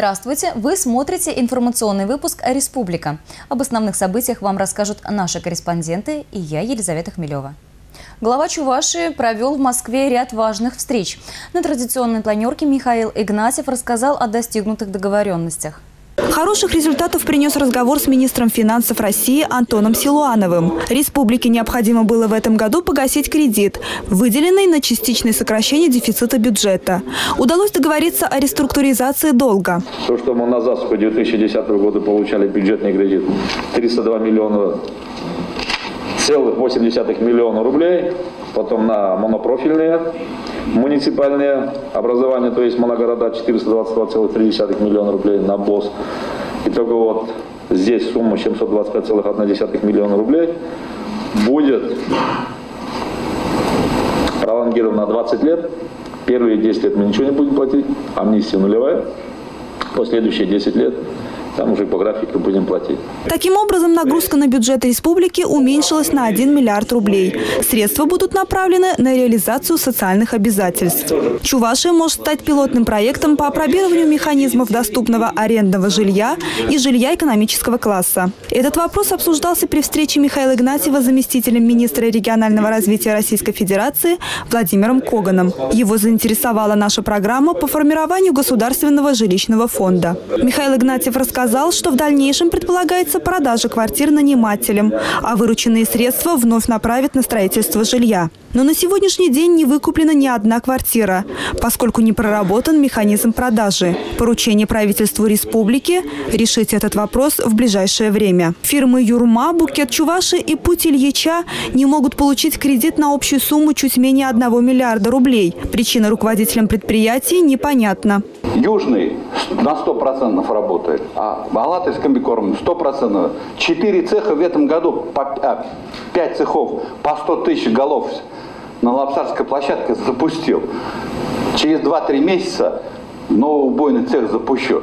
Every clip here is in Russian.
Здравствуйте! Вы смотрите информационный выпуск «Республика». Об основных событиях вам расскажут наши корреспонденты и я, Елизавета Хмелева. Глава Чувашии провел в Москве ряд важных встреч. На традиционной планерке Михаил Игнатьев рассказал о достигнутых договоренностях. Хороших результатов принес разговор с министром финансов России Антоном Силуановым. Республике необходимо было в этом году погасить кредит, выделенный на частичное сокращение дефицита бюджета. Удалось договориться о реструктуризации долга. То, что мы на засуху 2010 года получали бюджетный кредит 302 миллиона целых 80 миллиона рублей, потом на монопрофильные муниципальные образования, то есть моногорода 422,3 миллиона рублей на БОС. И только вот здесь сумма 725,1 миллиона рублей будет пролонгирована на 20 лет. Первые 10 лет мы ничего не будем платить, амнистия нулевая. Последующие 10 лет там уже по графику будем платить. Таким образом, нагрузка на бюджет республики уменьшилась на 1 миллиард рублей. Средства будут направлены на реализацию социальных обязательств. Чувашия может стать пилотным проектом по опробированию механизмов доступного арендного жилья и жилья экономического класса. Этот вопрос обсуждался при встрече Михаила Игнатьева с заместителем министра регионального развития Российской Федерации Владимиром Коганом. Его заинтересовала наша программа по формированию государственного жилищного фонда. Михаил Игнатьев рассказал, сказал, что в дальнейшем предполагается продажа квартир нанимателям, а вырученные средства вновь направят на строительство жилья. Но на сегодняшний день не выкуплена ни одна квартира, поскольку не проработан механизм продажи. Поручение правительству республики – решить этот вопрос в ближайшее время. Фирмы «Юрма», «Букет Чуваши» и «Путь Ильича» не могут получить кредит на общую сумму чуть менее 1 миллиарда рублей. Причина руководителям предприятий непонятна. Южный на 100% работает, а Алатый с комбикормом 100%. Четыре цеха в этом году, по, а, 5 цехов по 100 тысяч голов на Лапсарской площадке запустил. Через 2-3 месяца новый убойный цех запущу.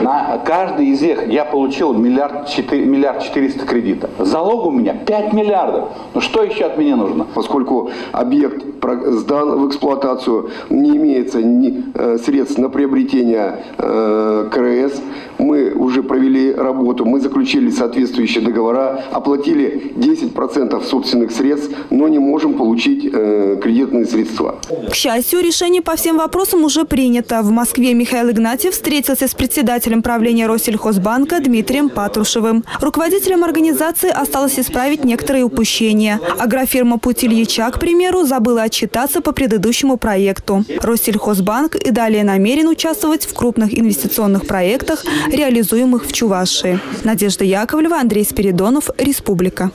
На каждый из них я получил миллиард, 4, миллиард 400 кредита. Залог у меня 5 миллиардов. Ну что еще от меня нужно? Поскольку объект сдан в эксплуатацию, не имеется ни, э, средств на приобретение э, КРС, мы уже провели работу, мы заключили соответствующие договора, оплатили 10% собственных средств, но не можем получить э, кредитные средства. К счастью, решение по всем вопросам уже принято. В Москве Михаил Игнатьев встретился с председателем правления Россельхозбанка Дмитрием Патрушевым. Руководителям организации осталось исправить некоторые упущения. Агрофирма «Путь Ильича», к примеру, забыла отчитаться по предыдущему проекту. Россельхозбанк и далее намерен участвовать в крупных инвестиционных проектах реализуемых в Чувашии. Надежда Яковлева, Андрей Спиридонов, Республика.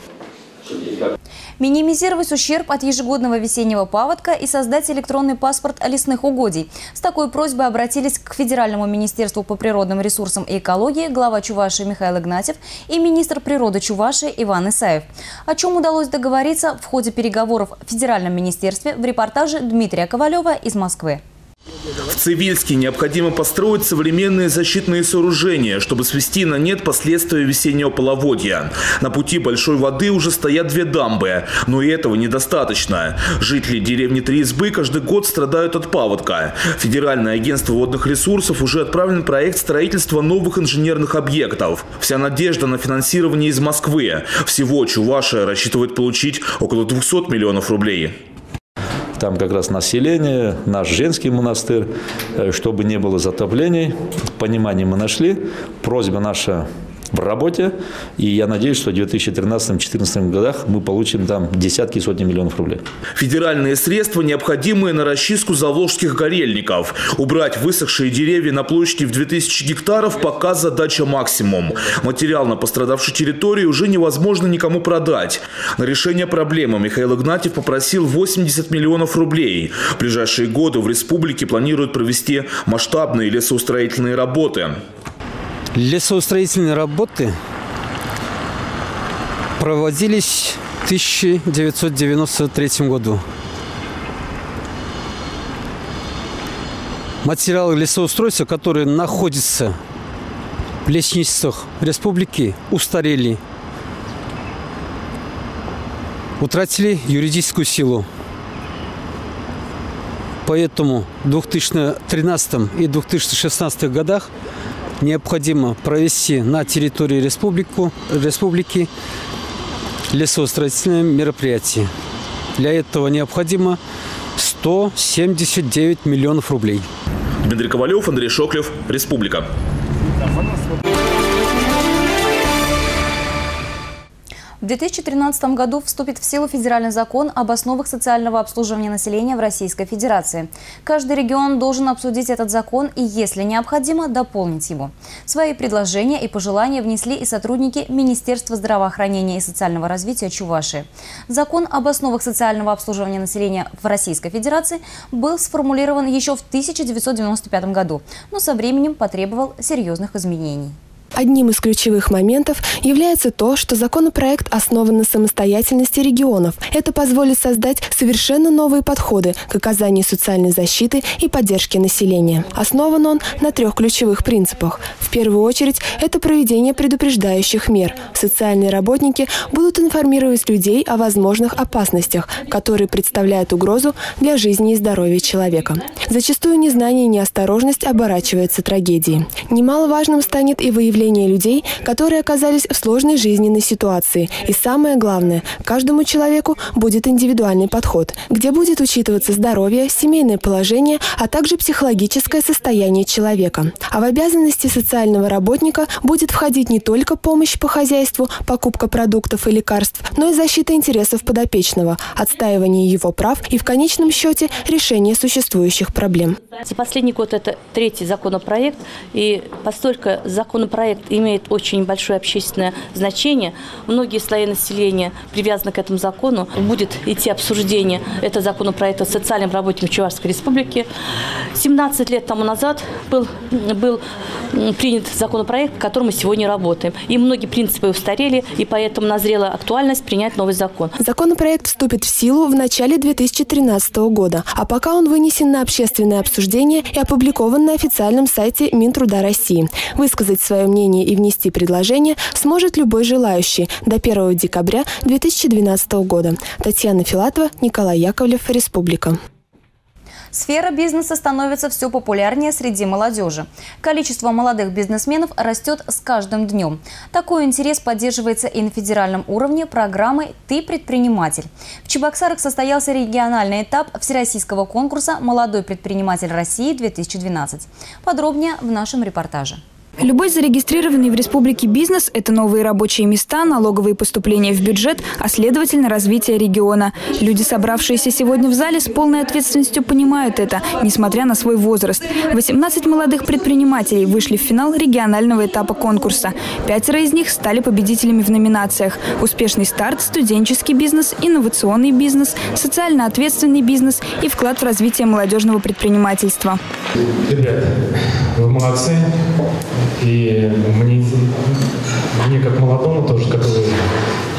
Минимизировать ущерб от ежегодного весеннего паводка и создать электронный паспорт лесных угодий. С такой просьбой обратились к Федеральному министерству по природным ресурсам и экологии глава Чувашии Михаил Игнатьев и министр природы Чувашии Иван Исаев. О чем удалось договориться в ходе переговоров в Федеральном министерстве в репортаже Дмитрия Ковалева из Москвы. В Цивильске необходимо построить современные защитные сооружения, чтобы свести на нет последствия весеннего половодья. На пути большой воды уже стоят две дамбы, но и этого недостаточно. Жители деревни Три избы каждый год страдают от паводка. Федеральное агентство водных ресурсов уже отправлен проект строительства новых инженерных объектов. Вся надежда на финансирование из Москвы. Всего Чувашия рассчитывает получить около 200 миллионов рублей. Там как раз население, наш женский монастырь, э, чтобы не было затоплений. Понимание мы нашли. Просьба наша в работе. И я надеюсь, что в 2013-2014 годах мы получим там десятки и сотни миллионов рублей. Федеральные средства, необходимые на расчистку заволжских горельников. Убрать высохшие деревья на площади в 2000 гектаров пока задача максимум. Материал на пострадавшей территории уже невозможно никому продать. На решение проблемы Михаил Игнатьев попросил 80 миллионов рублей. В ближайшие годы в республике планируют провести масштабные лесоустроительные работы. Лесоустроительные работы проводились в 1993 году. Материалы лесоустройства, которые находятся в лесничествах республики, устарели, утратили юридическую силу. Поэтому в 2013 и 2016 годах необходимо провести на территории республику, республики лесоустроительные мероприятия. Для этого необходимо 179 миллионов рублей. Дмитрий Ковалев, Андрей Шоклев, Республика. В 2013 году вступит в силу федеральный закон об основах социального обслуживания населения в Российской Федерации. Каждый регион должен обсудить этот закон и, если необходимо, дополнить его. Свои предложения и пожелания внесли и сотрудники Министерства здравоохранения и социального развития Чувашии. Закон об основах социального обслуживания населения в Российской Федерации был сформулирован еще в 1995 году, но со временем потребовал серьезных изменений. Одним из ключевых моментов является то, что законопроект основан на самостоятельности регионов. Это позволит создать совершенно новые подходы к оказанию социальной защиты и поддержки населения. Основан он на трех ключевых принципах. В первую очередь, это проведение предупреждающих мер. Социальные работники будут информировать людей о возможных опасностях, которые представляют угрозу для жизни и здоровья человека. Зачастую незнание и неосторожность оборачивается трагедией. Немаловажным станет и выявление выявление людей, которые оказались в сложной жизненной ситуации. И самое главное, каждому человеку будет индивидуальный подход, где будет учитываться здоровье, семейное положение, а также психологическое состояние человека. А в обязанности социального работника будет входить не только помощь по хозяйству, покупка продуктов и лекарств, но и защита интересов подопечного, отстаивание его прав и в конечном счете решение существующих проблем. За последний год это третий законопроект, и постольку законопроект проект имеет очень большое общественное значение. Многие слои населения привязаны к этому закону. Будет идти обсуждение этого законопроекта социальным работникам Чувашской республики. 17 лет тому назад был, был принят законопроект, по которому сегодня работаем. И многие принципы устарели, и поэтому назрела актуальность принять новый закон. Законопроект вступит в силу в начале 2013 года, а пока он вынесен на общественное обсуждение и опубликован на официальном сайте Минтруда России. Высказать свое мнение мнение и внести предложение сможет любой желающий до 1 декабря 2012 года. Татьяна Филатова, Николай Яковлев, Республика. Сфера бизнеса становится все популярнее среди молодежи. Количество молодых бизнесменов растет с каждым днем. Такой интерес поддерживается и на федеральном уровне программой «Ты предприниматель». В Чебоксарах состоялся региональный этап всероссийского конкурса «Молодой предприниматель России-2012». Подробнее в нашем репортаже. Любой зарегистрированный в республике бизнес – это новые рабочие места, налоговые поступления в бюджет, а следовательно развитие региона. Люди, собравшиеся сегодня в зале, с полной ответственностью понимают это, несмотря на свой возраст. 18 молодых предпринимателей вышли в финал регионального этапа конкурса. Пятеро из них стали победителями в номинациях «Успешный старт», «Студенческий бизнес», «Инновационный бизнес», «Социально ответственный бизнес» и «Вклад в развитие молодежного предпринимательства». Ребята, молодцы. И мне, мне как молодому тоже, как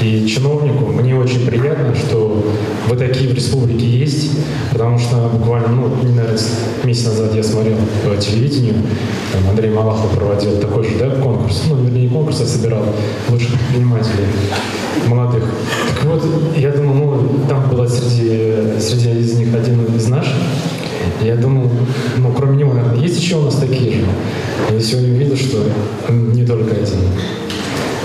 и чиновнику, мне очень приятно, что вы такие в республике есть, потому что буквально, ну, не нравится, месяц назад я смотрел по телевидению, там Андрей Малахов проводил такой же, да, конкурс, ну, вернее, не конкурс, а собирал лучших предпринимателей молодых. Так вот, я думаю, ну, там была среди, среди из них один из наших, я думал, ну, кроме него, наверное, есть еще у нас такие же. Я сегодня увидел, что не только один.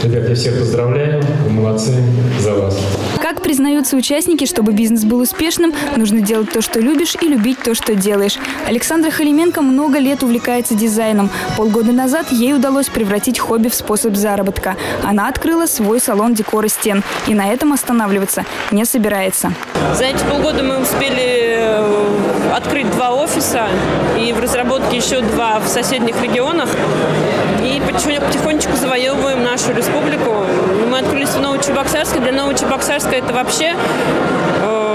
Ребят, я всех поздравляю, вы молодцы, за вас. Как признаются участники, чтобы бизнес был успешным, нужно делать то, что любишь, и любить то, что делаешь. Александра Халименко много лет увлекается дизайном. Полгода назад ей удалось превратить хобби в способ заработка. Она открыла свой салон декора стен. И на этом останавливаться не собирается. За эти полгода мы успели э, открыть два офиса и в разработке еще два в соседних регионах. И потихонечку завоевываем нашу республику. Мы открылись в Новочебоксарске. Для Новочебоксарска это вообще э,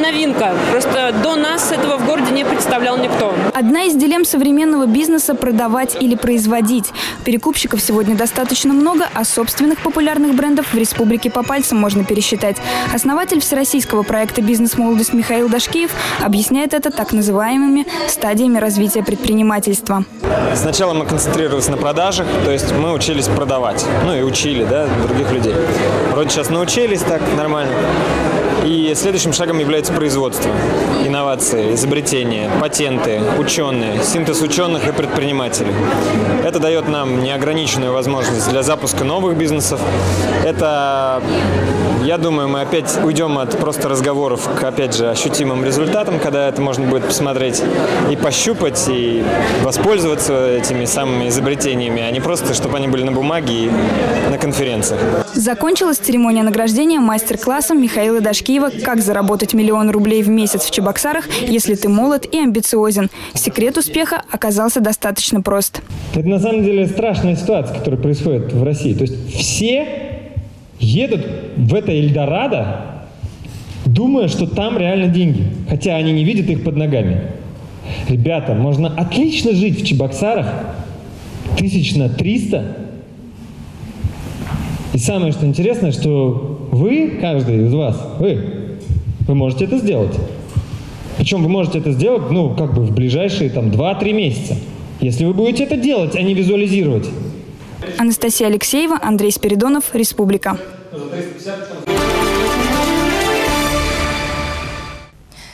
новинка. Просто до нас этого в городе не представлял никто. Одна из дилемм современного бизнеса – продавать или производить. Перекупщиков сегодня достаточно много, а собственных популярных брендов в республике по пальцам можно пересчитать. Основатель всероссийского проекта «Бизнес-молодость» Михаил Дашкиев объясняет это так называемыми стадиями развития предпринимательства. Сначала мы концентрировались на продажах, то есть мы учились продавать. Ну и учили, да, других людей. Вроде сейчас научились так нормально. И следующим шагом является производство, инновации, изобретения, патенты, ученые, синтез ученых и предпринимателей. Это дает нам неограниченную возможность для запуска новых бизнесов. Это, я думаю, мы опять уйдем от просто разговоров к, опять же, ощутимым результатам, когда это можно будет посмотреть и пощупать, и воспользоваться этими самыми изобретениями, а не просто, чтобы они были на бумаге и на конференциях. Закончилась церемония награждения мастер-классом Михаила Дашкиева «Как заработать миллион рублей в месяц в Чебоксарах, если ты молод и амбициозен». Секрет успеха оказался достаточно прост. Это на самом деле страшная ситуация, которая происходит в России. То есть все едут в это Эльдорадо, думая, что там реально деньги, хотя они не видят их под ногами. Ребята, можно отлично жить в Чебоксарах, тысяч на триста. И самое, что интересное, что вы, каждый из вас, вы, вы можете это сделать. Причем вы можете это сделать, ну, как бы в ближайшие там 2-3 месяца. Если вы будете это делать, а не визуализировать. Анастасия Алексеева, Андрей Спиридонов, Республика.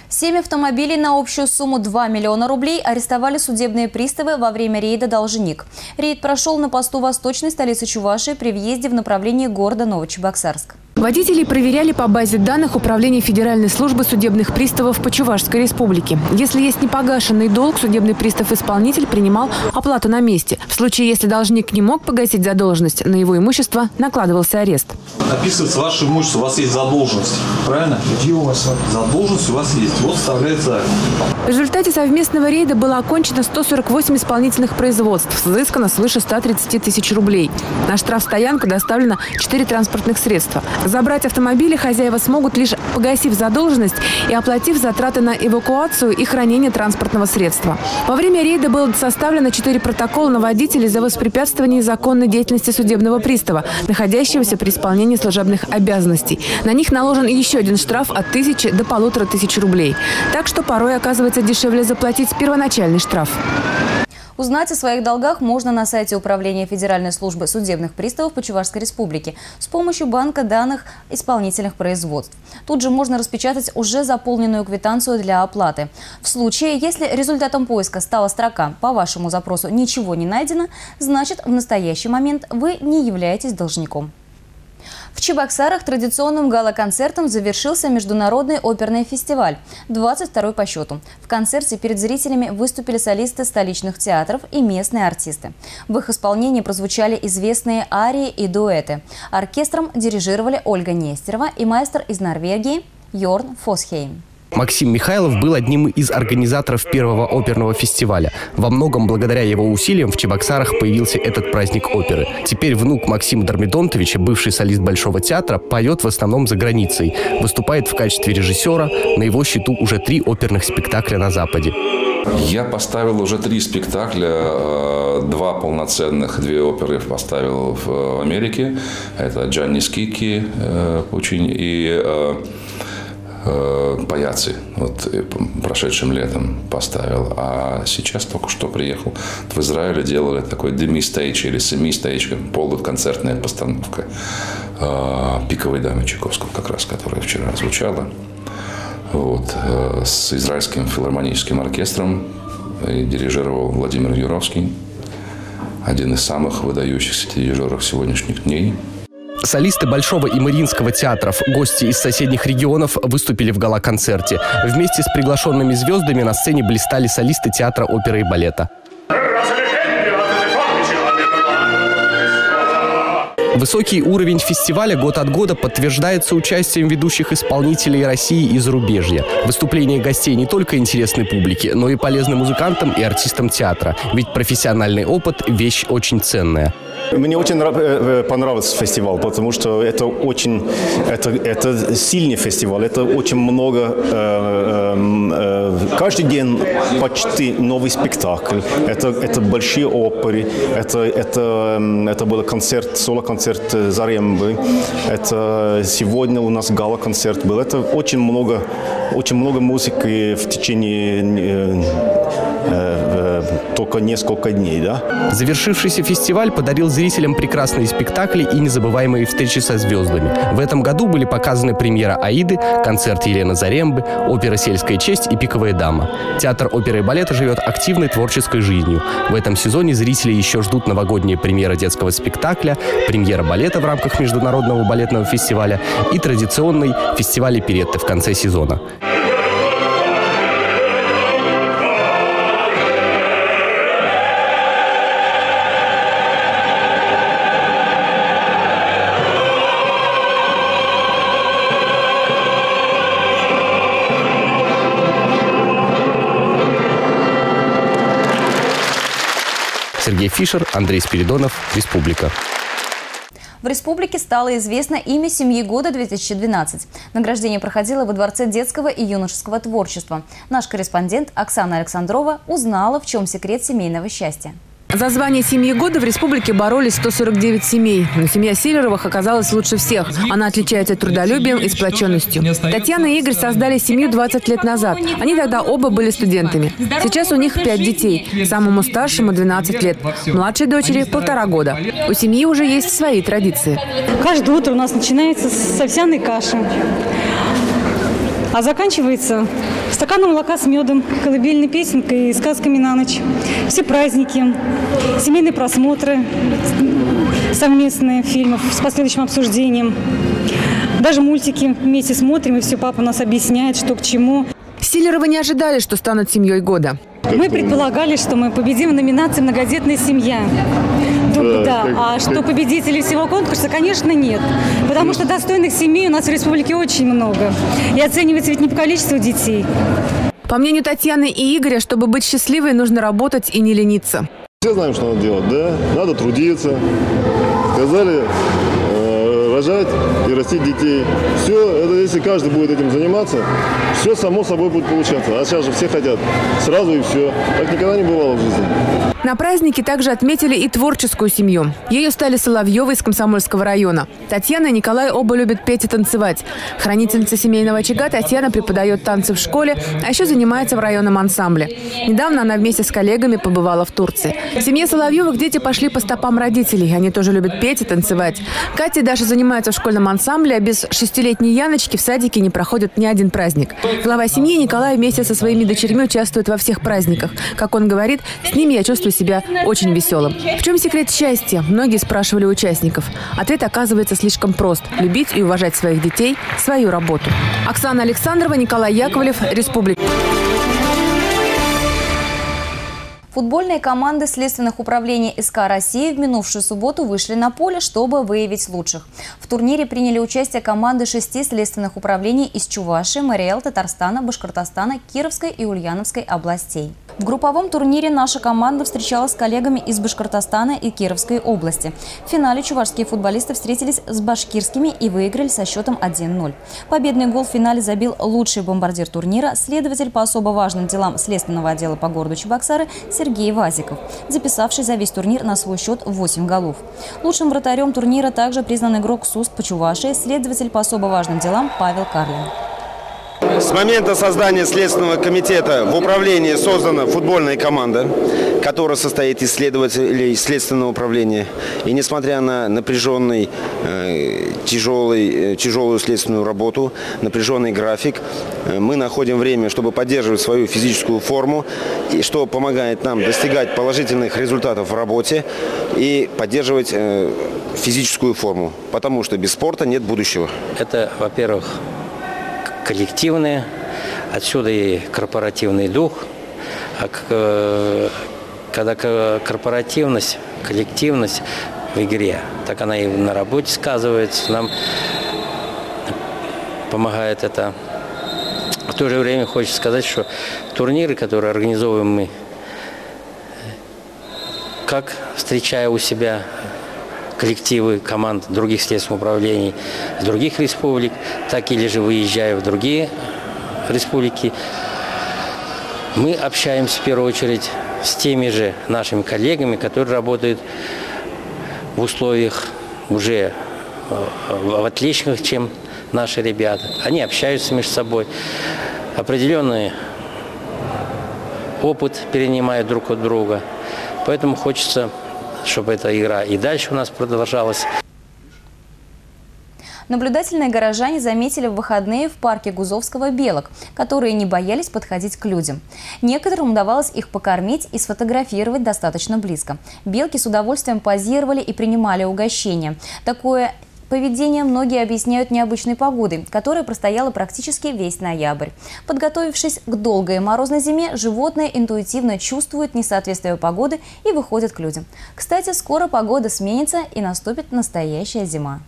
Семь автомобилей на общую сумму 2 миллиона рублей арестовали судебные приставы во время рейда «Должник». Рейд прошел на посту восточной столицы Чувашии при въезде в направлении города Новочебоксарск. Водителей проверяли по базе данных Управления Федеральной службы судебных приставов по Чувашской республике. Если есть непогашенный долг, судебный пристав-исполнитель принимал оплату на месте. В случае, если должник не мог погасить задолженность, на его имущество накладывался арест. Описывается ваше имущество, у вас есть задолженность, правильно? Где у вас? Задолженность у вас есть. Вот вставляется В результате совместного рейда было окончено 148 исполнительных производств, взыскано свыше 130 тысяч рублей. На штрафстоянку доставлено 4 транспортных средства. Забрать автомобили хозяева смогут лишь погасив задолженность и оплатив затраты на эвакуацию и хранение транспортного средства. Во время рейда было составлено 4 протокола на водителей за воспрепятствование законной деятельности судебного пристава, находящегося при исполнении служебных обязанностей. На них наложен еще один штраф от тысячи до полутора тысяч рублей. Так что порой оказывается дешевле заплатить первоначальный штраф. Узнать о своих долгах можно на сайте Управления Федеральной службы судебных приставов по Чувашской республике с помощью банка данных исполнительных производств. Тут же можно распечатать уже заполненную квитанцию для оплаты. В случае, если результатом поиска стала строка «По вашему запросу ничего не найдено», значит в настоящий момент вы не являетесь должником. В Чебоксарах традиционным гала-концертом завершился Международный оперный фестиваль, 22 по счету. В концерте перед зрителями выступили солисты столичных театров и местные артисты. В их исполнении прозвучали известные арии и дуэты. Оркестром дирижировали Ольга Нестерова и мастер из Норвегии Йорн Фосхейм. Максим Михайлов был одним из организаторов первого оперного фестиваля. Во многом благодаря его усилиям в Чебоксарах появился этот праздник оперы. Теперь внук Максима Дормидонтовича, бывший солист Большого театра, поет в основном за границей. Выступает в качестве режиссера. На его счету уже три оперных спектакля на Западе. Я поставил уже три спектакля, э, два полноценных, две оперы поставил в Америке. Это Джанни Скики э, очень и э, паяцы вот прошедшим летом поставил, а сейчас только что приехал. В Израиле, делали такой деми-стейдж или семи-стейдж, полуконцертная постановка «Пиковой дамы Чайковского», как раз, которая вчера звучала. Вот, с израильским филармоническим оркестром и дирижировал Владимир Юровский, один из самых выдающихся дирижеров сегодняшних дней – Солисты Большого и Мариинского театров, гости из соседних регионов выступили в гала-концерте. Вместе с приглашенными звездами на сцене блистали солисты театра оперы и балета. Высокий уровень фестиваля год от года подтверждается участием ведущих исполнителей России и зарубежья. Выступления гостей не только интересны публике, но и полезны музыкантам и артистам театра. Ведь профессиональный опыт – вещь очень ценная. Мне очень э, понравился фестиваль, потому что это очень, это, это сильный фестиваль, это очень много, э, э, каждый день почти новый спектакль, это, это большие оперы, это, это, это был концерт, соло-концерт Зарембы, это сегодня у нас гала-концерт был, это очень много, очень много музыки в течение только несколько дней, да? Завершившийся фестиваль подарил зрителям прекрасные спектакли и незабываемые встречи со звездами. В этом году были показаны премьера «Аиды», концерт Елены Зарембы, опера «Сельская честь» и «Пиковая дама». Театр оперы и балета живет активной творческой жизнью. В этом сезоне зрители еще ждут новогодние премьеры детского спектакля, премьера балета в рамках Международного балетного фестиваля и традиционный фестиваль «Перетты» в конце сезона. Сергей Фишер, Андрей Спиридонов, Республика. В республике стало известно имя семьи года 2012. Награждение проходило во Дворце детского и юношеского творчества. Наш корреспондент Оксана Александрова узнала, в чем секрет семейного счастья. За звание семьи года в республике боролись 149 семей. Но семья Силеровых оказалась лучше всех. Она отличается трудолюбием и сплоченностью. Татьяна и Игорь создали семью 20 лет назад. Они тогда оба были студентами. Сейчас у них пять детей. Самому старшему 12 лет. Младшей дочери полтора года. У семьи уже есть свои традиции. Каждое утро у нас начинается с овсяной каши. А заканчивается стаканом молока с медом, колыбельной песенкой и сказками на ночь. Все праздники, семейные просмотры, совместные фильмов с последующим обсуждением. Даже мультики вместе смотрим, и все папа нас объясняет, что к чему. Силеровы не ожидали, что станут семьей года. Мы предполагали, что мы победим в номинации «Многодетная семья». Да, да. А что победителей всего конкурса, конечно, нет. Потому что достойных семей у нас в республике очень много. И оценивается ведь не по количеству детей. По мнению Татьяны и Игоря, чтобы быть счастливой, нужно работать и не лениться. Все знаем, что надо делать, да? Надо трудиться. Сказали, рожать и растить детей. Все, это если каждый будет этим заниматься, все само собой будет получаться. А сейчас же все хотят сразу и все. Так никогда не бывало в жизни. На празднике также отметили и творческую семью. Ею стали Соловьевы из Комсомольского района. Татьяна и Николай оба любят петь и танцевать. Хранительница семейного очага Татьяна преподает танцы в школе, а еще занимается в районном ансамбле. Недавно она вместе с коллегами побывала в Турции. В семье Соловьевых дети пошли по стопам родителей. Они тоже любят петь и танцевать. Катя и Даша занимаются в школьном ансамбле, а без шестилетней Яночки в садике не проходит ни один праздник. Глава семьи Николай вместе со своими дочерьми участвует во всех праздниках. Как он говорит, с ними я чувствую себя очень веселым. В чем секрет счастья? Многие спрашивали участников. Ответ оказывается слишком прост. Любить и уважать своих детей, свою работу. Оксана Александрова, Николай Яковлев, Республика. Футбольные команды следственных управлений СК России в минувшую субботу вышли на поле, чтобы выявить лучших. В турнире приняли участие команды шести следственных управлений из Чуваши, Мариэл, Татарстана, Башкортостана, Кировской и Ульяновской областей. В групповом турнире наша команда встречалась с коллегами из Башкортостана и Кировской области. В финале чувашские футболисты встретились с башкирскими и выиграли со счетом 1-0. Победный гол в финале забил лучший бомбардир турнира, следователь по особо важным делам Следственного отдела по городу Чебоксары Сергей Вазиков, записавший за весь турнир на свой счет 8 голов. Лучшим вратарем турнира также признан игрок СУСТ по Чувашии, следователь по особо важным делам Павел Карлин. С момента создания Следственного комитета в управлении создана футбольная команда, которая состоит из следователей Следственного управления. И несмотря на напряженный, э, тяжелый, э, тяжелую следственную работу, напряженный график, э, мы находим время, чтобы поддерживать свою физическую форму, и что помогает нам достигать положительных результатов в работе и поддерживать физическую форму, потому что без спорта нет будущего. Это, во-первых, коллективные, отсюда и корпоративный дух. А к- когда корпоративность, коллективность в игре, так она и на работе сказывается, нам помогает это. В то же время хочется сказать, что турниры, которые организовываем мы, как встречая у себя коллективы команд других следственных управлений других республик, так или же выезжая в другие республики, мы общаемся в первую очередь с теми же нашими коллегами, которые работают в условиях уже э, в отличных, чем наши ребята. Они общаются между собой. Определенные опыт перенимают друг от друга. Поэтому хочется, чтобы эта игра и дальше у нас продолжалась. Наблюдательные горожане заметили в выходные в парке Гузовского белок, которые не боялись подходить к людям. Некоторым удавалось их покормить и сфотографировать достаточно близко. Белки с удовольствием позировали и принимали угощения. Такое Поведение многие объясняют необычной погодой, которая простояла практически весь ноябрь. Подготовившись к долгой морозной зиме, животные интуитивно чувствуют несоответствие погоды и выходят к людям. Кстати, скоро погода сменится и наступит настоящая зима.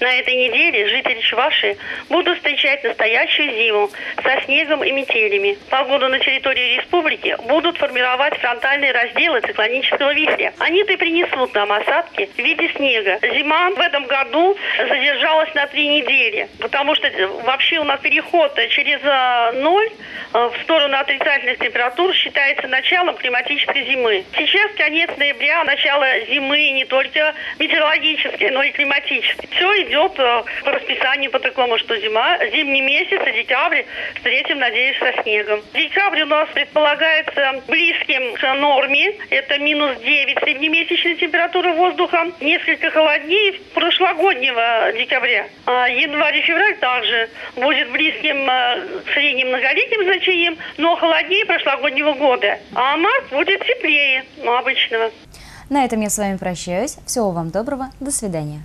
На этой неделе жители Чуваши будут встречать настоящую зиму со снегом и метелями. Погоду на территории республики будут формировать фронтальные разделы циклонического вихря. Они-то и принесут нам осадки в виде снега. Зима в этом году задержалась на три недели, потому что вообще у нас переход через э, ноль э, в сторону отрицательных температур считается началом климатической зимы. Сейчас конец ноября, начало зимы не только метеорологической, но и климатической. Все идет э, по расписанию по такому, что зима, зимний месяц и декабрь встретим, надеюсь, со снегом. Декабрь у нас предполагается близким к норме. Это минус 9 среднемесячной температуры воздуха. Несколько холоднее прошлогоднего декабря. А январь и февраль также будет близким э, к средним многолетним значениям, но холоднее прошлогоднего года. А март будет теплее обычного. На этом я с вами прощаюсь. Всего вам доброго. До свидания.